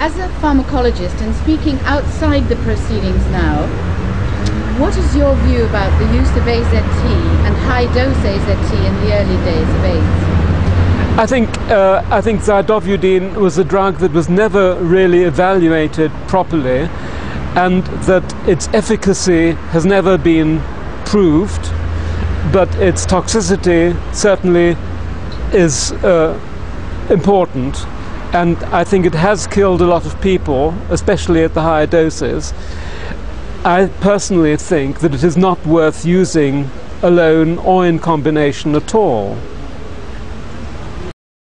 As a pharmacologist and speaking outside the proceedings now, what is your view about the use of AZT and high dose AZT in the early days of AIDS? I think uh, I think zidovudine was a drug that was never really evaluated properly, and that its efficacy has never been proved, but its toxicity certainly is uh, important and I think it has killed a lot of people, especially at the higher doses. I personally think that it is not worth using alone or in combination at all.